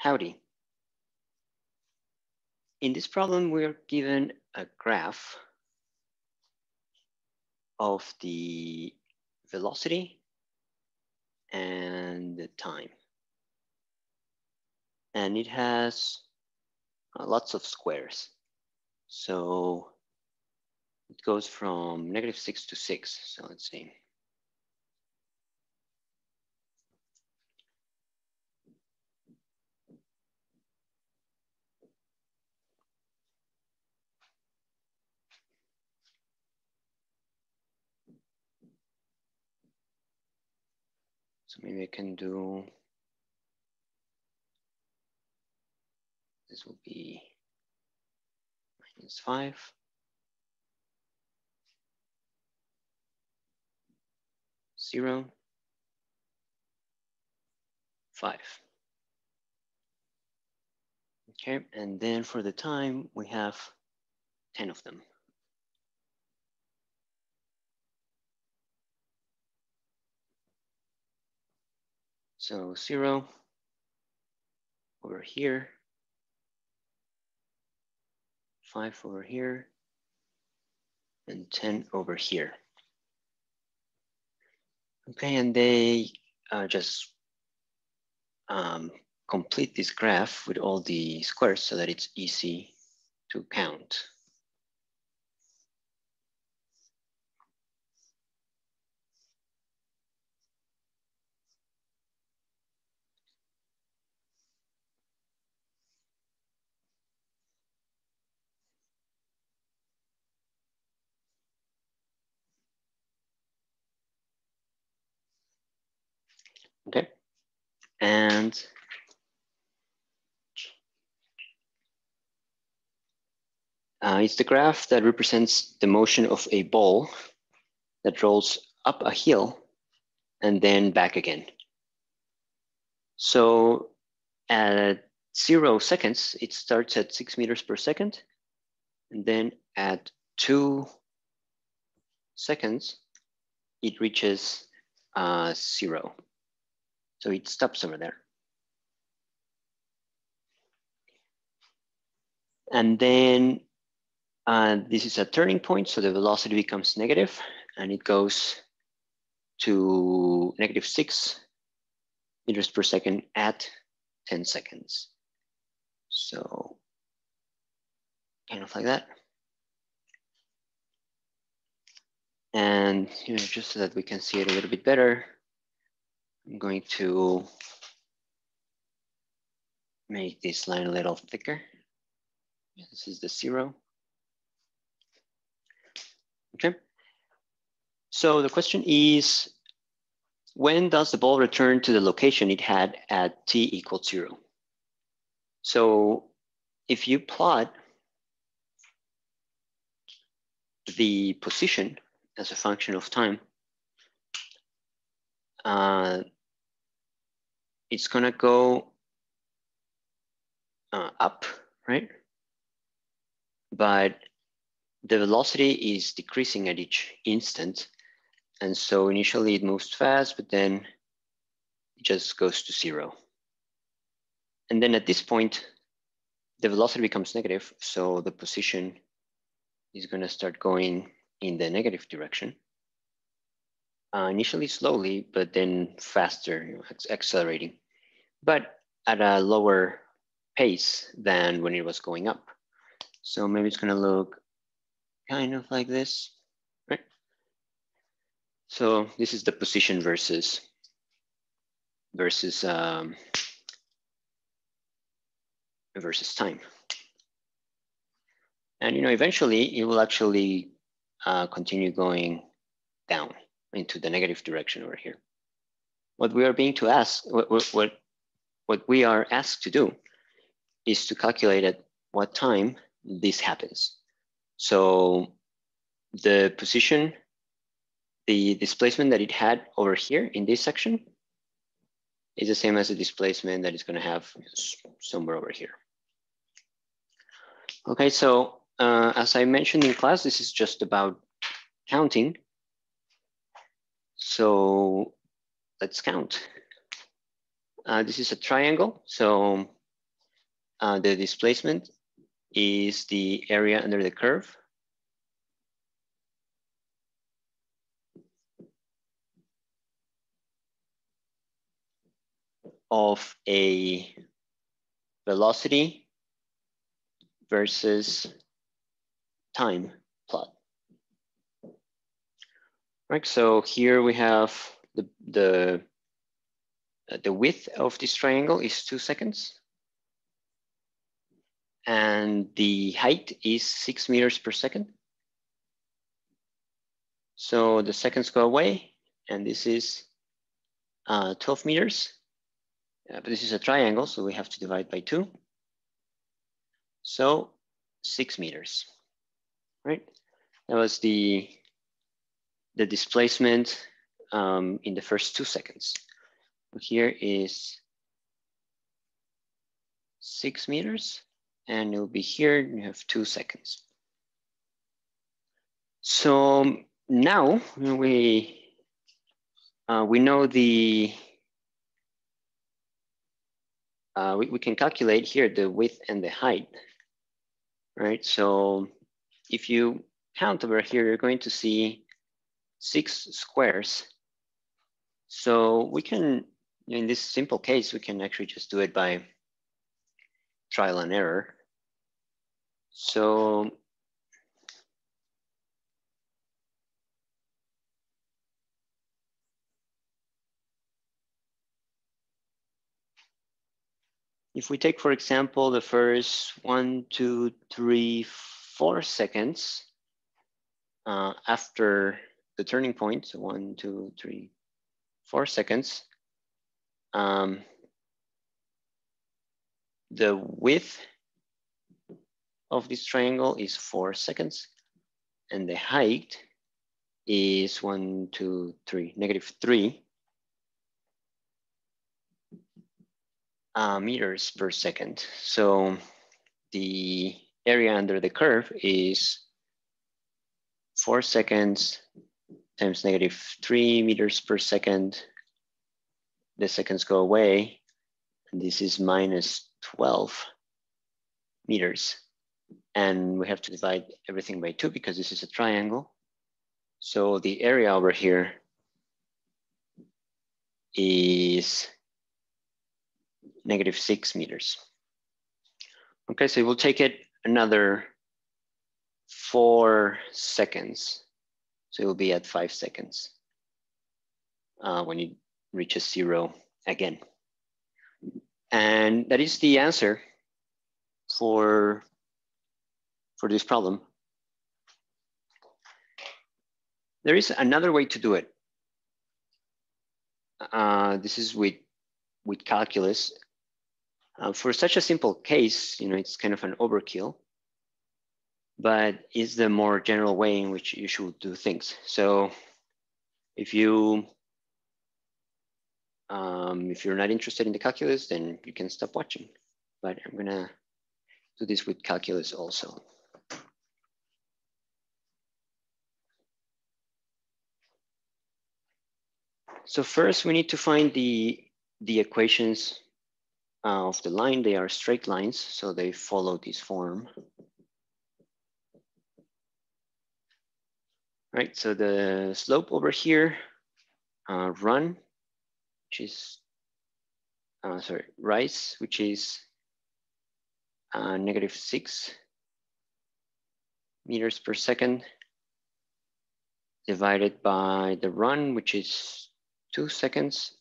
Howdy. In this problem, we're given a graph of the velocity and the time. And it has uh, lots of squares. So it goes from negative six to six. So let's see. So maybe I can do, this will be minus five. Zero, five. Okay, and then for the time, we have 10 of them. So zero over here, five over here, and 10 over here. Okay, and they uh, just um, complete this graph with all the squares so that it's easy to count. Okay, and uh, it's the graph that represents the motion of a ball that rolls up a hill and then back again. So at zero seconds, it starts at six meters per second. And then at two seconds, it reaches uh, zero. So it stops over there. And then uh, this is a turning point. So the velocity becomes negative and it goes to negative six meters per second at 10 seconds. So kind of like that. And you know, just so that we can see it a little bit better, I'm going to make this line a little thicker. This is the zero. Okay. So the question is, when does the ball return to the location it had at t equals zero? So if you plot the position as a function of time, uh, it's gonna go uh, up, right? But the velocity is decreasing at each instant. And so initially it moves fast, but then it just goes to zero. And then at this point, the velocity becomes negative. So the position is gonna start going in the negative direction. Uh, initially slowly, but then faster, accelerating, but at a lower pace than when it was going up. So maybe it's gonna look kind of like this, right? So this is the position versus versus um, versus time. And you know, eventually it will actually uh, continue going down into the negative direction over here. What we are being to ask, what, what, what we are asked to do is to calculate at what time this happens. So the position, the displacement that it had over here in this section is the same as the displacement that it's gonna have somewhere over here. Okay, so uh, as I mentioned in class, this is just about counting. So let's count. Uh, this is a triangle. So uh, the displacement is the area under the curve. of a velocity versus time plot. Right, so here we have the, the, uh, the width of this triangle is two seconds. And the height is six meters per second. So the seconds go away, and this is uh, 12 meters. Uh, but this is a triangle, so we have to divide by two. So six meters, right? That was the, the displacement um, in the first two seconds. Here is six meters, and it'll be here, you have two seconds. So now we, uh, we know the uh, we, we can calculate here the width and the height, right? So if you count over here, you're going to see six squares. So we can, in this simple case, we can actually just do it by trial and error. So If we take, for example, the first one, two, three, four seconds uh, after the turning point, so one, two, three, four seconds, um, the width of this triangle is four seconds, and the height is one, two, three, negative three uh, meters per second. So the area under the curve is four seconds times negative three meters per second. The seconds go away, and this is minus 12 meters. And we have to divide everything by two because this is a triangle. So the area over here is negative six meters. Okay, so we'll take it another four seconds. So it will be at five seconds uh, when it reaches zero again. And that is the answer for, for this problem. There is another way to do it. Uh, this is with, with calculus. Uh, for such a simple case, you know, it's kind of an overkill, but is the more general way in which you should do things. So if you um, if you're not interested in the calculus, then you can stop watching. But I'm gonna do this with calculus also. So first we need to find the, the equations uh, of the line, they are straight lines, so they follow this form. Right, so the slope over here, uh, run, which is, uh, sorry, rise, which is uh, negative six meters per second, divided by the run, which is two seconds.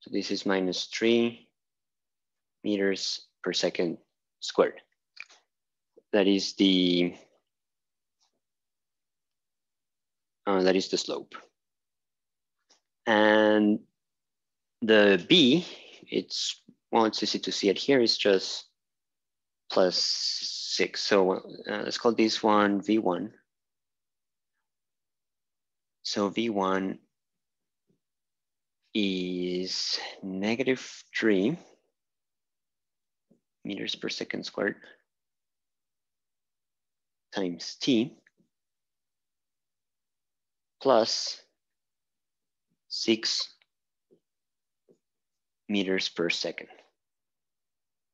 So this is minus three meters per second squared. That is the uh, that is the slope. And the b, it's well, it's easy to see it here. It's just plus six. So uh, let's call this one v1. So v1 is negative three meters per second squared times t plus six meters per second.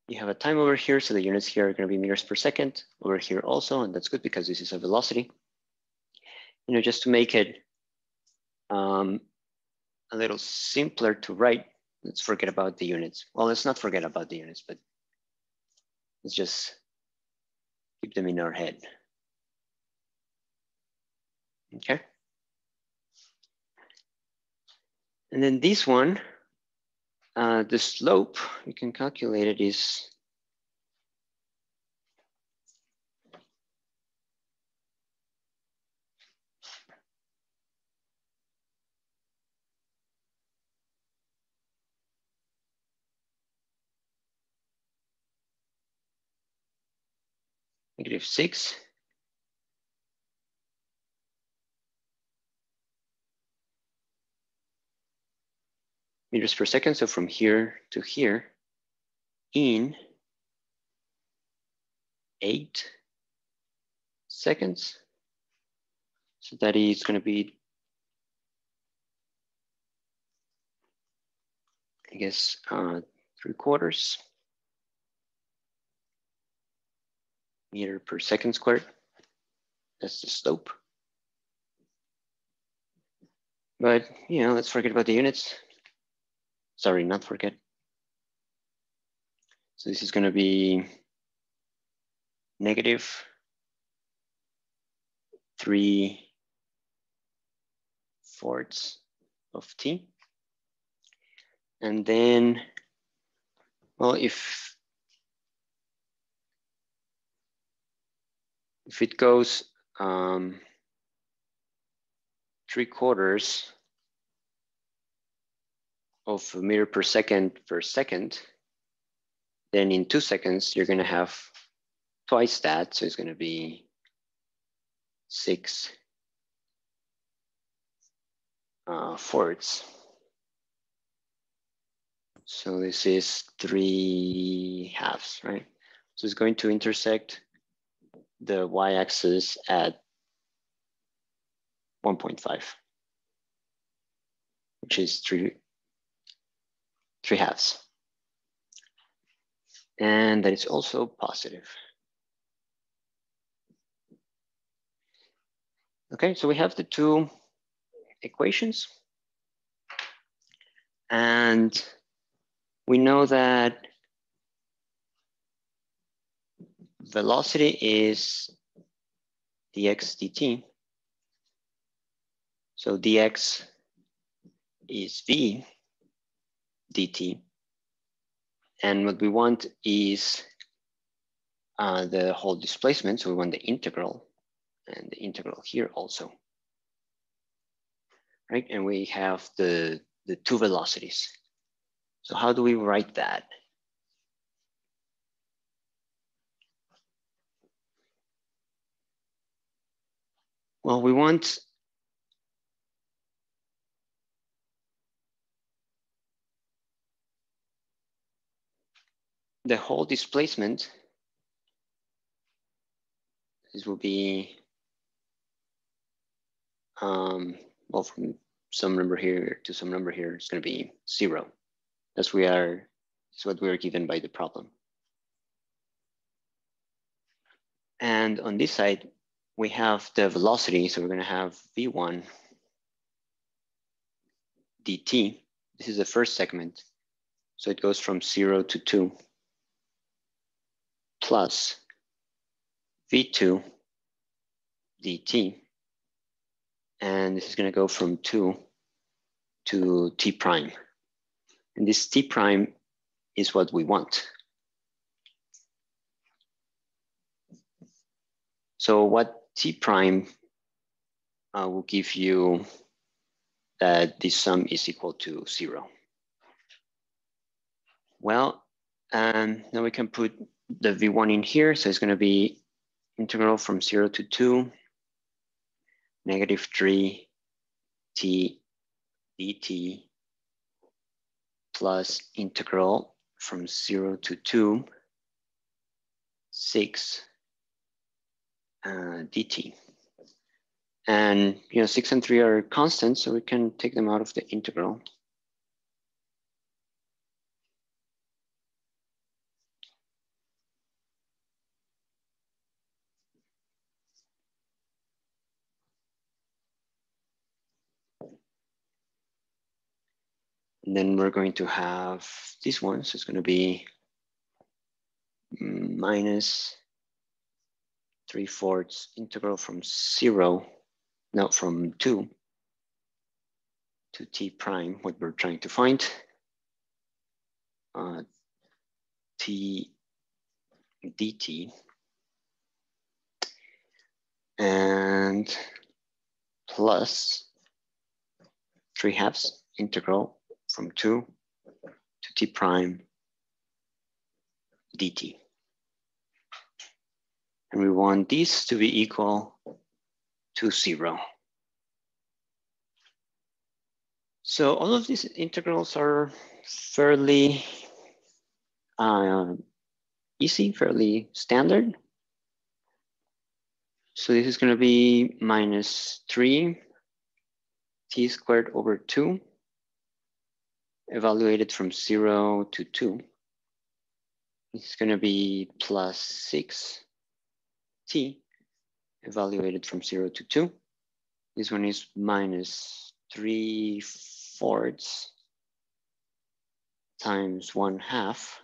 you have a time over here, so the units here are going to be meters per second over here also, and that's good because this is a velocity. You know, just to make it um, a little simpler to write, let's forget about the units. Well, let's not forget about the units, but let's just keep them in our head. Okay. And then this one, uh, the slope, we can calculate it is negative six meters per second. So from here to here in eight seconds. So that is going to be, I guess, uh, three quarters meter per second squared. That's the slope. But, you know, let's forget about the units sorry, not forget. So this is going to be negative three fourths of t. And then, well, if if it goes um, three quarters of a meter per second per second, then in two seconds, you're gonna have twice that. So it's gonna be six uh, fourths. So this is three halves, right? So it's going to intersect the y-axis at 1.5, which is three, three halves. And that is also positive. Okay, so we have the two equations. And we know that velocity is dx dt. So dx is v dt. And what we want is uh, the whole displacement. So we want the integral and the integral here also. Right, and we have the, the two velocities. So how do we write that? Well, we want the whole displacement, this will be, um, well, from some number here to some number here, it's gonna be zero. That's we are, that's what we are given by the problem. And on this side, we have the velocity. So we're gonna have V1 dt. This is the first segment. So it goes from zero to two plus v2 dt. And this is going to go from 2 to t prime. And this t prime is what we want. So what t prime uh, will give you that this sum is equal to zero. Well, um, now we can put the V1 in here. So it's going to be integral from 0 to 2, negative 3 t dt plus integral from 0 to 2, 6 uh, dt. And you know, 6 and 3 are constant, so we can take them out of the integral. And then we're going to have this one, so it's going to be minus 3 fourths integral from 0, no, from 2 to t prime, what we're trying to find. Uh, t dt and plus 3 halves integral from 2 to t prime dt. And we want these to be equal to zero. So all of these integrals are fairly uh, easy, fairly standard. So this is going to be minus 3 t squared over 2, evaluated from 0 to 2. It's going to be plus 6 t, evaluated from 0 to 2. This one is minus 3 fourths times 1 half,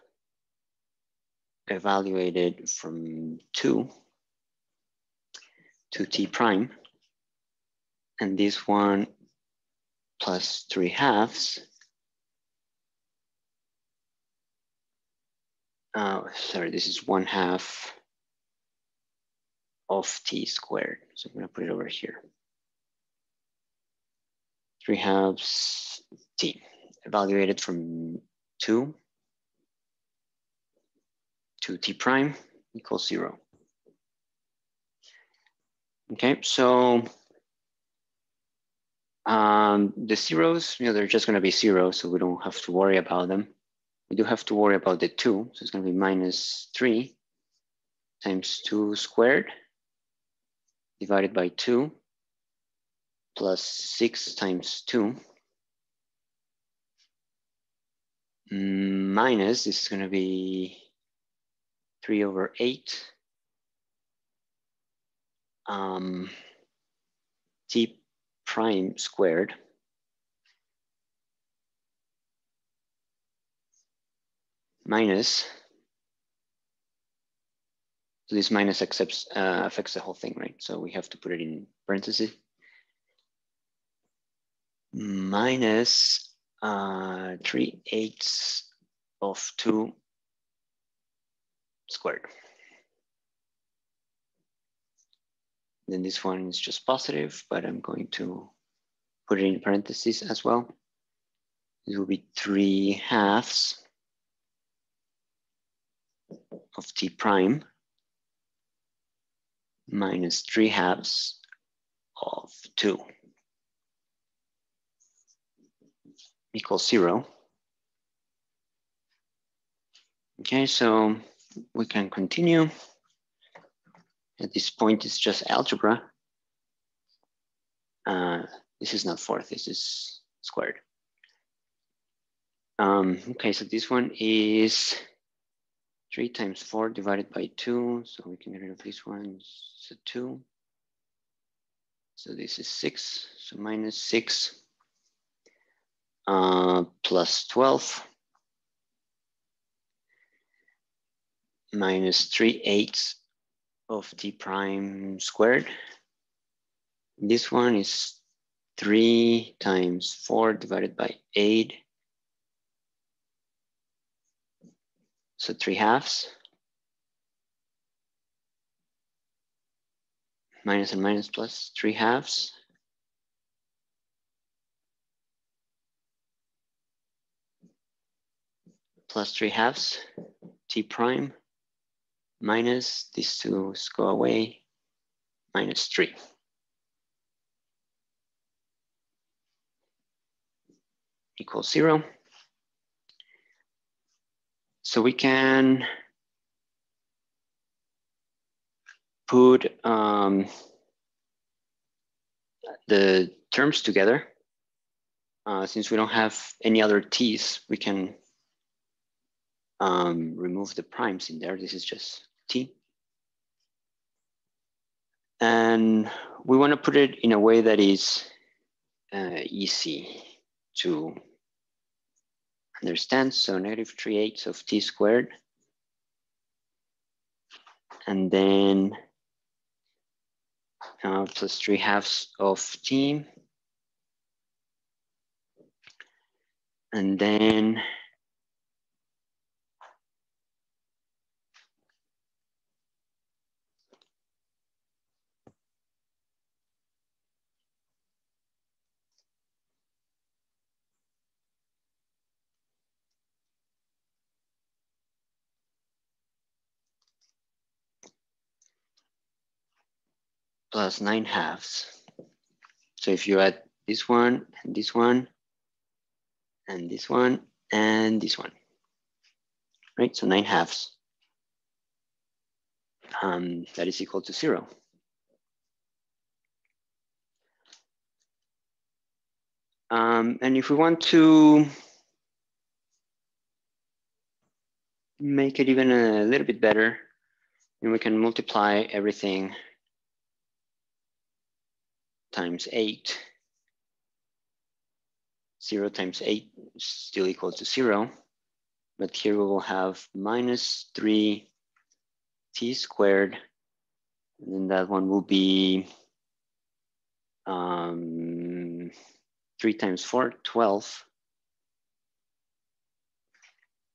evaluated from 2 to t prime. And this one plus 3 halves. Uh, sorry, this is 1 half of t squared. So I'm going to put it over here. 3 halves t, evaluated from 2 to t prime equals 0. Okay, so um, the zeros, you know, they're just going to be zero, so we don't have to worry about them. We do have to worry about the 2, so it's going to be minus 3 times 2 squared divided by 2 plus 6 times 2 minus, this is going to be 3 over 8 um, t prime squared minus so this minus accepts, uh, affects the whole thing, right? So we have to put it in parentheses. Minus uh, 3 eighths of 2 squared. Then this one is just positive, but I'm going to put it in parentheses as well. It will be 3 halves of t prime minus 3 halves of 2 equals 0. Okay, so we can continue. At this point, it's just algebra. Uh, this is not fourth, this is squared. Um, okay, so this one is 3 times 4 divided by 2. So we can get rid of this one. So 2. So this is 6. So minus 6 uh, plus 12 minus 3 eighths of t prime squared. This one is 3 times 4 divided by 8 So three halves. Minus and minus plus three halves. Plus three halves, t prime, minus these two go away, minus three. Equals zero. So we can put um, the terms together. Uh, since we don't have any other t's, we can um, remove the primes in there. This is just t. And we want to put it in a way that is uh, easy to understand. So negative 3 eighths of t squared. And then uh, plus 3 halves of t. And then plus 9 halves. So if you add this one and this one and this one and this one, right? So 9 halves. Um, that is equal to zero. Um, and if we want to make it even a little bit better, then we can multiply everything times 8. 0 times 8 is still equal to 0. But here we will have minus 3 t squared. And then that one will be um, 3 times 4, 12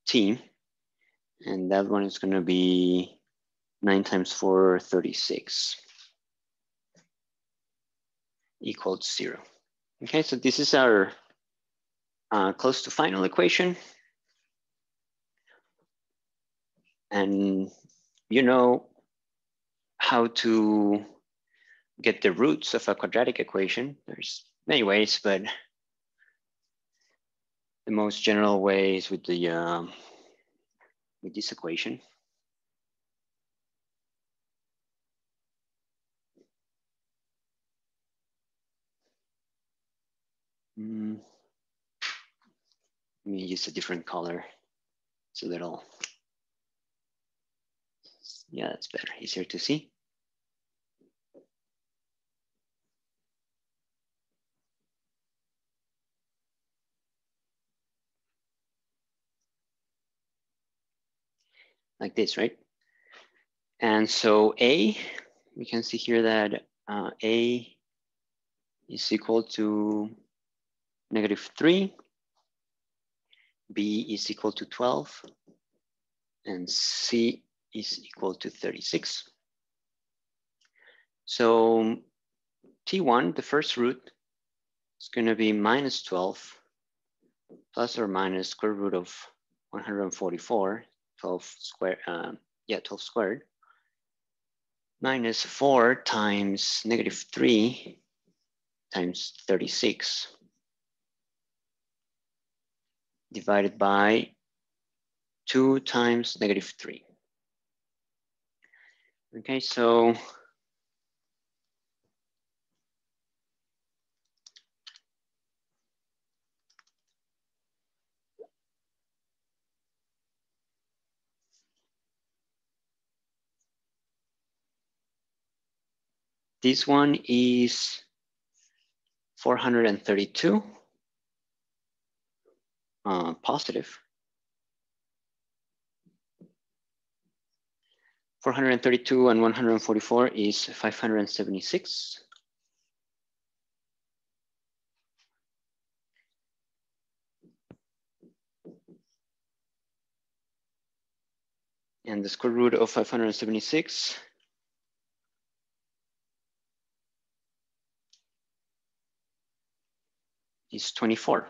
t. And that one is going to be 9 times 4, 36 equal to zero. Okay, so this is our uh, close to final equation. And you know how to get the roots of a quadratic equation. There's many ways, but the most general way is with the um, with this equation. Mm. Let me use a different color. It's a little, yeah, that's better, easier to see. Like this, right? And so A, we can see here that uh, A is equal to negative 3, B is equal to 12, and C is equal to 36. So T1, the first root, is going to be minus 12 plus or minus square root of 144, 12 square, uh, yeah, 12 squared, minus 4 times negative 3 times 36 divided by 2 times negative 3. Okay, so this one is 432 uh, positive. 432 and 144 is 576. And the square root of 576 is 24.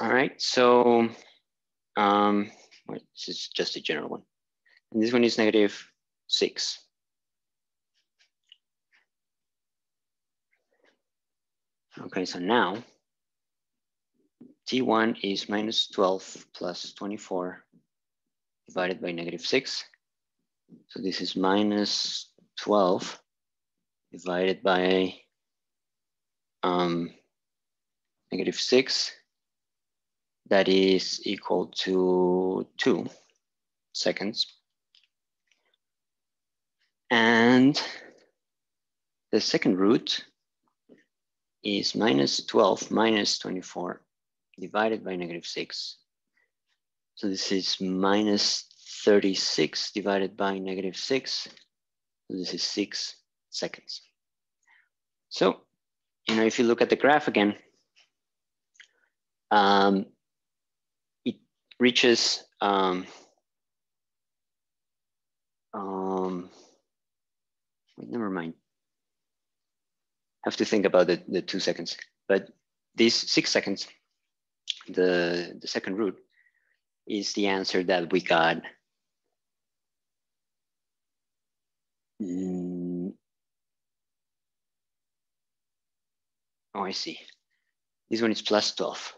All right, so um, this is just a general one. And this one is negative six. Okay, so now T1 is minus 12 plus 24 divided by negative six. So this is minus 12 divided by um, negative six that is equal to two seconds. And the second root is minus 12 minus 24 divided by negative 6. So this is minus 36 divided by negative 6. So this is 6 seconds. So, you know, if you look at the graph again, um, reaches um, um, wait, never mind. Have to think about the, the two seconds, but these six seconds, the, the second root is the answer that we got. Mm. Oh, I see. This one is plus 12.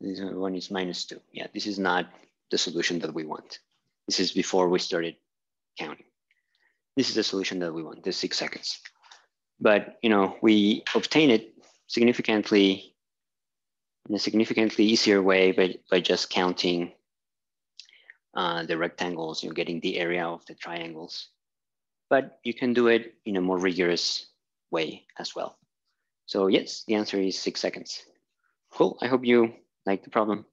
This one is minus two. Yeah, this is not the solution that we want. This is before we started counting. This is the solution that we want, the six seconds. But you know, we obtain it significantly in a significantly easier way by, by just counting uh, the rectangles, you know, getting the area of the triangles. But you can do it in a more rigorous way as well. So yes, the answer is six seconds. Cool, I hope you like the problem.